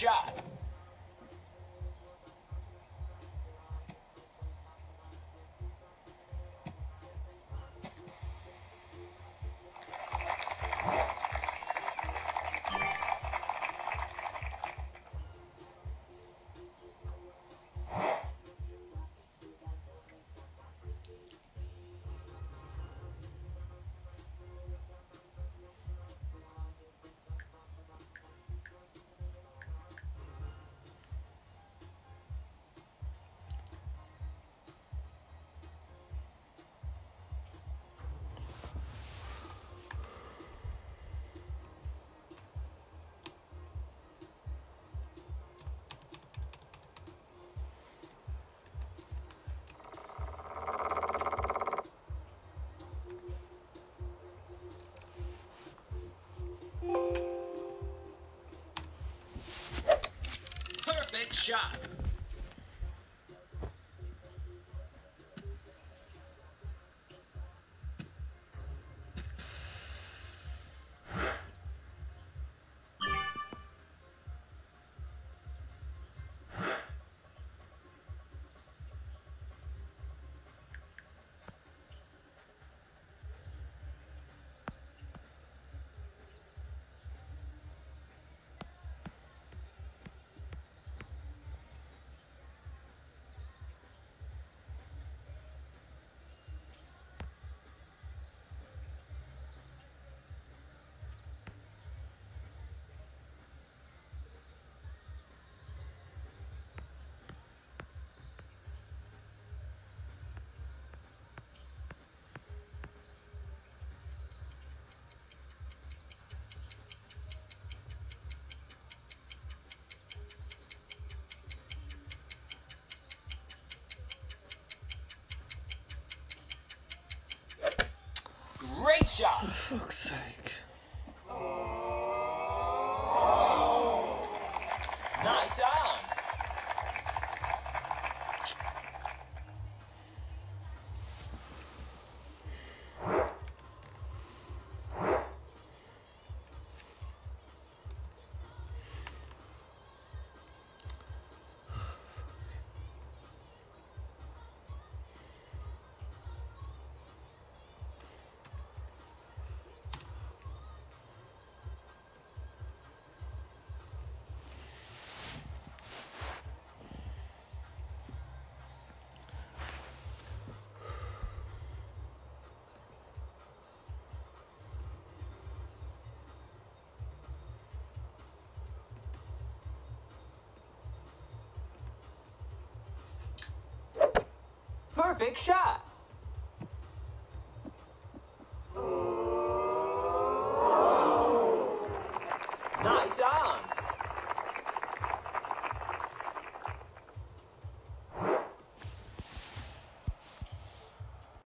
shot. shot. Shot. Fuck's sake. Nice Perfect shot.